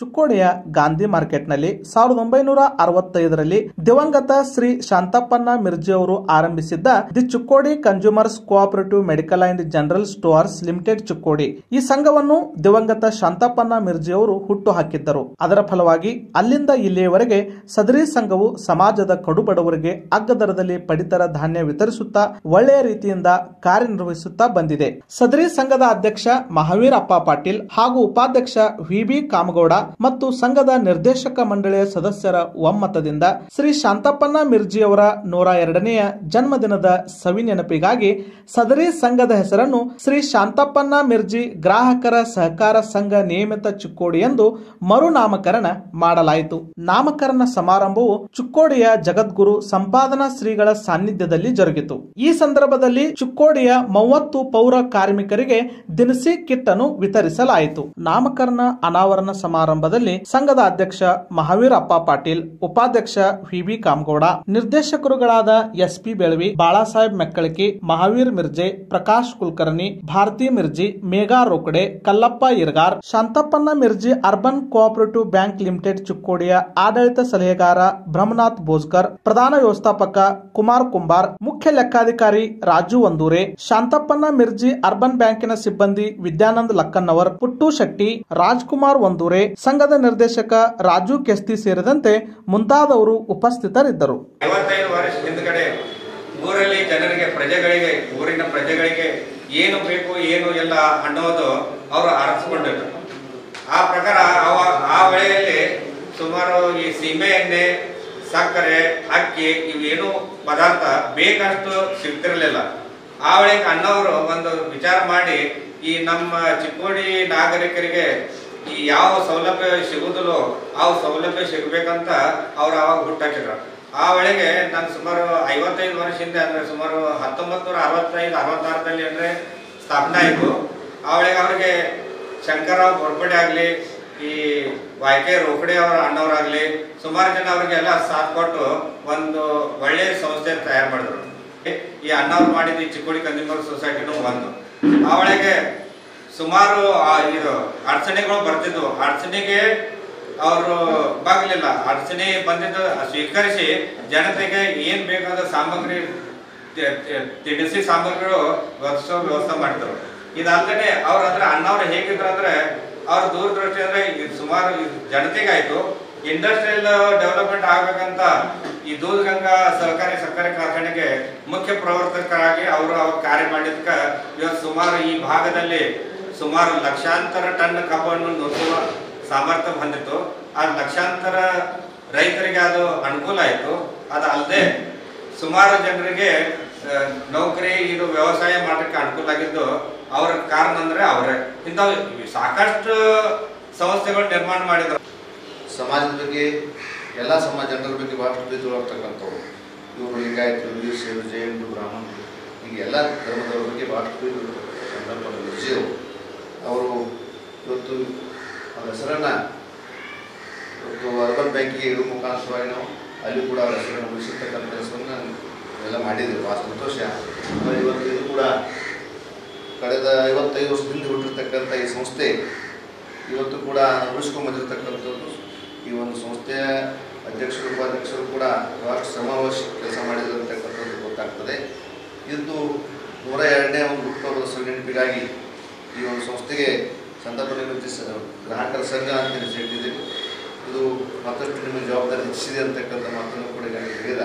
ಚುಕ್ಕೋಡಿಯ ಗಾಂಧಿ ಮಾರ್ಕೆಟ್ನಲ್ಲಿ ಸಾವಿರದ ಒಂಬೈನೂರ ಅರವತ್ತೈದರಲ್ಲಿ ದಿವಂಗತ ಶ್ರೀ ಶಾಂತಪ್ಪನ ಮಿರ್ಜಿ ಅವರು ಆರಂಭಿಸಿದ್ದ the Chikkodi consumers cooperative medical and general stores limited Chikkodi. ಈ ಸಂಘವನ್ನು ದಿವಂಗತ ಶಾಂತಪ್ಪನ ಮಿರ್ಜಿ ಅವರು ಹುಟ್ಟು ಹಾಕಿದ್ದರು ಅದರ ಫಲವಾಗಿ ಅಲ್ಲಿಂದ ಇಲ್ಲಿಯವರೆಗೆ ಸದರಿ ಸಂಘವು ಸಮಾಜದ ಕಡುಬಡವರಿಗೆ ಅಗ್ಗದರದಲ್ಲಿ ಪಡಿತರ ಧಾನ್ಯ ವಿತರಿಸುತ್ತಾ ಒಳ್ಳೆಯ ರೀತಿಯಿಂದ ಕಾರ್ಯನಿರ್ವಹಿಸುತ್ತಾ ಬಂದಿದೆ. ಸದರಿ ಸಂಘದ ಅಧ್ಯಕ್ಷ ಮಹಾವೀರಪ್ಪ ಪಾಟೀಲ್ ಹಾಗೂ ಉಪಾಧ್ಯಕ್ಷ ವಿ ಬಿ ಕಾಮಗೌಡ ಮತ್ತು ಸಂಘದ ನಿರ್ದೇಶಕ ಮಂಡಳಿಯ ಸದಸ್ಯರ ಒಮ್ಮತದಿಂದ ಶ್ರೀ ಶಾಂತಪ್ಪನ ಮಿರ್ಜಿಯವರ ನೂರ ಎರಡನೆಯ ಜನ್ಮದಿನದ ಸವಿ ನೆನಪಿಗಾಗಿ ಸದರಿ ಸಂಘದ ಹೆಸರನ್ನು ಶ್ರೀ ಶಾಂತಪ್ಪನ ಮಿರ್ಜಿ ಗ್ರಾಹಕರ ಸಹಕಾರ ಸಂಘ ನಿಯಮಿತ ಚುಕ್ಕೋಡಿ ಎಂದು ಮರುನಾಮಕರಣ ಮಾಡಲಾಯಿತು. ನಾಮಕರಣ ಸಮಾರಂಭವು ಚುಕ್ಕೋಡಿಯ ಜಗದ್ಗುರು ಸಂಪಾದನಾ ಶ್ರೀಗಳ ಸಾನ್ನಿಧ್ಯದಲ್ಲಿ ಜರುಗಿತು. ಈ ಸಂದರ್ಭದಲ್ಲಿ ಚುಕ್ಕೋಡಿಯ ಮೂವತ್ತು ಪೌರ ಕಾರ್ಮಿಕರಿಗೆ ದಿನಸಿ ಕಿಟ್ ಅನ್ನು ವಿತರಿಸಲಾಯಿತು. ನಾಮಕರಣ ಅನಾವರಣ ಸಮಾರಂಭದಲ್ಲಿ ಸಂಘದ ಅಧ್ಯಕ್ಷ ಮಹಾವೀರಪ್ಪ ಪಾಟೀಲ್, ಉಪಾಧ್ಯಕ್ಷ ವಿವಿ ಕಾಮಗೌಡ, ನಿರ್ದೇಶಕರುಗಳಾದ S P Belavi, Balasaheb Mekkalaki, Mahavir Mirje, Prakash Kulkarni, Bharati Mirji, Megha Rokade, Kallappa Irgar ಶಾಂತಪ್ಪನ Mirji, urban cooperative bank limited ಚುಕ್ಕೋಡಿಯ ಆಡಳಿತ ಸಲಹೆಗಾರ ಬ್ರಹ್ಮನಾಥ್ ಬೋಸ್ಕರ್, ಪ್ರಧಾನ ವ್ಯವಸ್ಥಾಪಕ ಕುಮಾರ್ ಕುಂಬಾರ್, ಮುಖ್ಯ ಲೆಕ್ಕಾಧಿಕಾರಿ ರಾಜು ಒಂದೂರೆ ಶಾಂತಪ್ಪನ ಮಿರ್ಜಿ ಅರ್ಬನ್ ಬ್ಯಾಂಕಿನ ಸಿಬ್ಬಂದಿ ವಿದ್ಯಾನಂದ್ ಲಕ್ಕನ್ನವರ್ ಪುಟ್ಟು ಶೆಟ್ಟಿ ರಾಜ್ಕುಮಾರ್ ಒಂದೂರೆ ಸಂಘದ ನಿರ್ದೇಶಕ ರಾಜು ಕೆಸ್ತಿ ಸೇರಿದಂತೆ ಮುಂತಾದವರು ಉಪಸ್ಥಿತರಿದ್ದರು. ವರ್ಷ ಹಿಂದ್ಗಡೆ ಊರಲ್ಲಿ ಜನರಿಗೆ ಪ್ರಜೆಗಳಿಗೆ, ಊರಿನ ಪ್ರಜೆಗಳಿಗೆ ಏನು ಬೇಕು, ಏನು ಎಲ್ಲ ಅನ್ನೋದು ಅವರು ಅರಸಿಕೊಂಡಿದ್ರು ಆ ಪ್ರಕಾರ ಆ ವೇಳೆಯಲ್ಲಿ ಸುಮಾರು ಈ ಸೀಮೆ ಎಣ್ಣೆ, ಸಕ್ಕರೆ, ಅಕ್ಕಿ ಇವೇನು ಪದಾರ್ಥ ಬೇಕಷ್ಟು ಸಿಗ್ತಿರಲಿಲ್ಲ. ಆ ವೇಳೆಗೆ ಅಣ್ಣವರು ಒಂದು ವಿಚಾರ ಮಾಡಿ ಈ ನಮ್ಮ ಚಿಕ್ಕೋಡಿ ನಾಗರಿಕರಿಗೆ ಈ ಯಾವ ಸೌಲಭ್ಯ ಸಿಗುದಿಲ್ಲೋ ಆ ಸೌಲಭ್ಯ ಸಿಗಬೇಕಂತ ಅವ್ರು ಆವಾಗ ಹುಟ್ಟಾಕಿದ್ರು. ಆ ವೇಳೆಗೆ ನಾನು ಸುಮಾರು ಐವತ್ತೈದು ಹಿಂದೆ ಅಂದ್ರೆ ಸುಮಾರು ಹತ್ತೊಂಬತ್ತು ನೂರ ಅರವತ್ತೈದು ಅರವತ್ತಾರದಲ್ಲಿ ಅಂದ್ರೆ ಸ್ಥಾಪನೆ ಆಯಿತು. ಆ ವೇಳೆಗೆ ಅವರಿಗೆ ಶಂಕರರಾವ್ ಗೋರ್ಪಡೆ ಆಗಲಿ, ಈ ವಾಯ್ಕೆ ರೋಕಡೆ ಅವರ ಅಣ್ಣವರಾಗಲಿ, ಸುಮಾರು ಜನ ಅವ್ರಿಗೆಲ್ಲ ಸಾಥ್ ಕೊಟ್ಟು ಒಂದು ಒಳ್ಳೆಯ ಸಂಸ್ಥೆ ತಯಾರು ಮಾಡಿದ್ರು. ಈ ಅಣ್ಣವ್ರು ಮಾಡಿದ ಈ ಚಿಕ್ಕೋಡಿ ಕನ್ಸ್ಯೂಮರ್ ಸೊಸೈಟಿನೂ ಒಂದು. ಆ ಒಳಗೆ ಸುಮಾರು ಇದು ಅಡಚಣೆಗಳು ಬರ್ತಿದ್ವು. ಅಡಚಣೆಗೆ ಅವರು ಬಾಗಲಿಲ್ಲ. ಅಡಚಣೆ ಬಂದಿದ್ದು ಸ್ವೀಕರಿಸಿ ಜನತೆಗೆ ಏನ್ ಬೇಕಾದ ಸಾಮಗ್ರಿ ತಿಳಿಸಿ ಸಾಮಗ್ರಿಗಳು ಒದಗಿಸೋ ವ್ಯವಸ್ಥೆ ಮಾಡಿದ್ರು. ಇದಲ್ಲದೆ ಅವ್ರ ಅಂದ್ರೆ ಅಣ್ಣವ್ರು ಹೇಗಿದ್ರು ಅಂದ್ರೆ, ಅವ್ರ ದೂರದೃಷ್ಟಿ ಅಂದ್ರೆ ಸುಮಾರು ಜನತೆಗಾಯ್ತು. ಇಂಡಸ್ಟ್ರಿಯಲ್ ಡೆವಲಪ್ಮೆಂಟ್ ಆಗ್ಬೇಕಂತ ಈ ದೂಧಗಂಗಾ ಸಹಕಾರಿ ಸಕ್ಕರೆ ಕಾರ್ಖಾನೆಗೆ ಮುಖ್ಯ ಪ್ರವರ್ತಕರಾಗಿ ಅವರು ಅವ್ರ ಕಾರ್ಯ ಮಾಡಿದ್ಕ ಇವತ್ತು ಸುಮಾರು ಈ ಭಾಗದಲ್ಲಿ ಸುಮಾರು ಲಕ್ಷಾಂತರ ಟನ್ ಕಬ್ಬನ್ನು ನುಸುವ ಸಾಮರ್ಥ್ಯ ಹೊಂದಿತ್ತು. ಆ ಲಕ್ಷಾಂತರ ರೈತರಿಗೆ ಅದು ಅನುಕೂಲ ಆಯಿತು. ಅದು ಅಲ್ಲದೆ ಸುಮಾರು ಜನರಿಗೆ ನೌಕರಿ ಇದು ವ್ಯವಸಾಯ ಮಾಡೋಕ್ಕೆ ಅನುಕೂಲ ಆಗಿದ್ದು ಅವರ ಕಾರಣ ಅಂದರೆ ಅವರೇ. ಇಂಥವು ಸಾಕಷ್ಟು ಸಂಸ್ಥೆಗಳು ನಿರ್ಮಾಣ ಮಾಡಿದ್ರು. ಸಮಾಜದ ಬಗ್ಗೆ, ಎಲ್ಲ ಸಮಾಜ ಜನರ ಬಗ್ಗೆ ಭಾಳ ತಿಳಿದುಕೊಳ್ಳತಕ್ಕಂಥವ್ರು ಇವರು ಲಿಂಗಾಯತರು ವೀರಶೈವರು ಜೈನರು ಬ್ರಾಹ್ಮಣರು, ಹೀಗೆ ಎಲ್ಲ ಧರ್ಮದವ್ರ ಬಗ್ಗೆ ಭಾಳ ಸಂದರ್ಭದ ವಿಜಯರು ಅವರು ಇವತ್ತು ಅವ್ರ ಹೆಸರನ್ನು ಅರ್ಬನ್ ಬ್ಯಾಂಕಿಗೆ ಇರೋ ಮುಖಾಂತರವಾಗಿ ನಾವು ಅಲ್ಲಿ ಕೂಡ ಅವರ ಹೆಸರನ್ನು ಉಳಿಸಿರ್ತಕ್ಕಂಥ ಕೆಲಸವನ್ನು ಎಲ್ಲ ಮಾಡಿದ್ದೇವೆ ಭಾಳ ಸಂತೋಷ. ಇವತ್ತು ಇದು ಕೂಡ ಕಳೆದ ಐವತ್ತೈದು ವರ್ಷದಿಂದ ಹುಟ್ಟಿರ್ತಕ್ಕಂಥ ಈ ಸಂಸ್ಥೆ ಇವತ್ತು ಕೂಡ ಉಳಿಸ್ಕೊಂಬಂದಿರತಕ್ಕಂಥದ್ದು ಈ ಒಂದು ಸಂಸ್ಥೆಯ ಅಧ್ಯಕ್ಷರು, ಉಪಾಧ್ಯಕ್ಷರು ಕೂಡ ಬಹಳಷ್ಟು ಸಮಾವೇಶ ಕೆಲಸ ಮಾಡಿದ್ರು ಅಂತಕ್ಕಂಥದ್ದು ಗೊತ್ತಾಗ್ತದೆ. ಇದು ನೂರ ಎರಡನೇ ಒಂದು ಹುಟ್ಟುಹಬ್ಬದ ಸಂಘಟನೆಗಾಗಿ ಈ ಒಂದು ಸಂಸ್ಥೆಗೆ ಸಂದರ್ಭ ನಿಮಿತ್ತ ಗ್ರಾಹಕರ ಸಂಘ ಅಂತ ಹೆಸರಿಟ್ಟಿದ್ದೀವಿ ಇದು ಮತ್ತಷ್ಟು ನಿಮ್ಮ ಜವಾಬ್ದಾರಿ ಹೆಚ್ಚಿದೆ ಅಂತಕ್ಕಂಥ ಮಾತನ್ನು ಕೂಡ ನನಗೆ ಹೇಳಿದ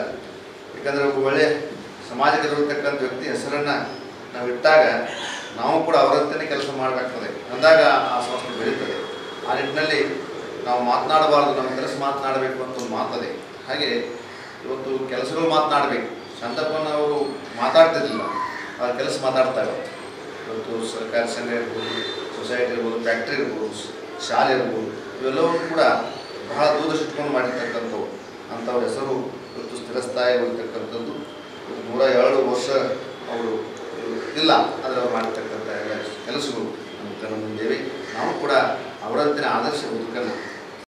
ಯಾಕಂದರೆ ಒಬ್ಬ ಒಳ್ಳೆಯ ಸಮಾಜಕ್ಕೆ ವ್ಯಕ್ತಿ ಹೆಸರನ್ನು ನಾವು ಇಟ್ಟಾಗ ನಾವು ಕೂಡ ಅವರಂತೆಯೇ ಕೆಲಸ ಮಾಡಬೇಕಾಗ್ತದೆ. ಅಂದಾಗ ಆ ಸಂಸ್ಥೆ ಬೆಳೀತದೆ. ಆ ನಿಟ್ಟಿನಲ್ಲಿ ನಾವು ಮಾತನಾಡಬಾರ್ದು, ನಮ್ಮ ಕೆಲಸ ಮಾತನಾಡಬೇಕು ಅಂತ ಒಂದು ಮಾತದೆ. ಹಾಗೆ ಇವತ್ತು ಕೆಲಸಗಳು ಮಾತನಾಡಬೇಕು. ಸಂದರ್ಭವನ್ನು ಅವರು ಮಾತಾಡ್ತಿರ್ಲಿಲ್ಲ. ಅವ್ರ ಕೆಲಸ ಮಾತಾಡ್ತಾ ಇರೋದು ಇವತ್ತು ಸರ್ಕಾರಿ ಸಂಘ ಇರ್ಬೋದು ಸೊಸೈಟಿ ಇರ್ಬೋದು ಫ್ಯಾಕ್ಟ್ರಿ ಇರ್ಬೋದು, ಶಾಲೆ ಇರ್ಬೋದು ಇವೆಲ್ಲವೂ ಕೂಡ ಬಹಳ ದೂರದಷ್ಟುಕೊಂಡು ಮಾಡಿರ್ತಕ್ಕಂಥವು. ಅಂಥವ್ರ ಹೆಸರು ಇವತ್ತು ಸ್ಥಿರಸ್ಥಾಯಿ ಇವತ್ತು ನೂರ ಎರಡು ವರ್ಷ ಅವರು ಇಲ್ಲ, ಆದರೆ ಅವ್ರು ಮಾಡಿರ್ತಕ್ಕಂಥ ಎಲ್ಲ ಕೆಲಸಗಳು ನಮ್ಮ ಕಣ್ಣ ನಾವು ಕೂಡ ಅವರಂತೆ ಆದರ್ಶ ಬದುಕನ್ನು